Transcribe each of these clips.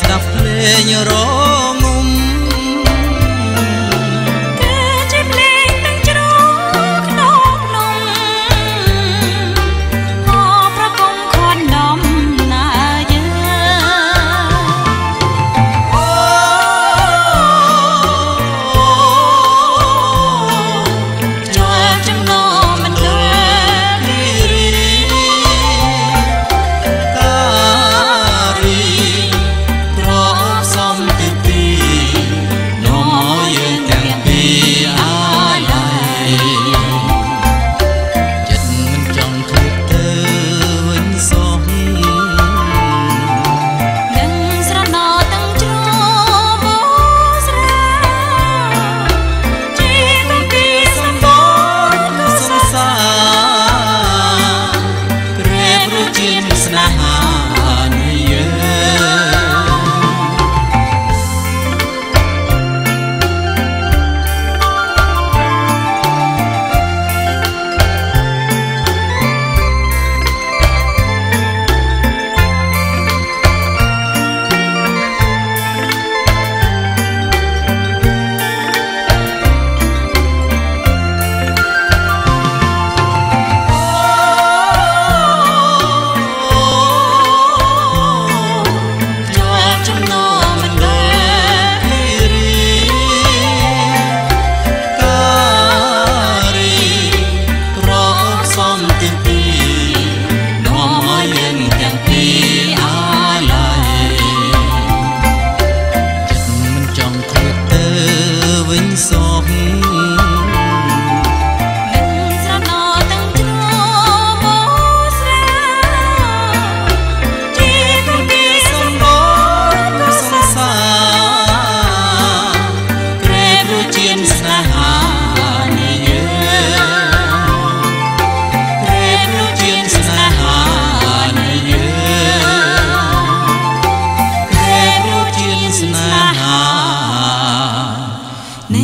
ស្ដាប់ភ្លេងរោ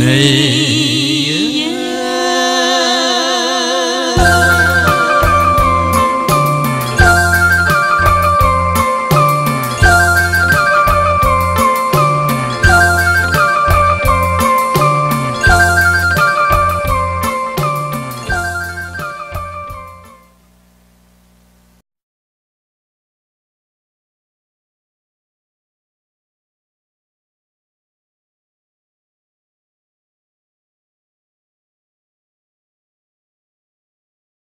nahi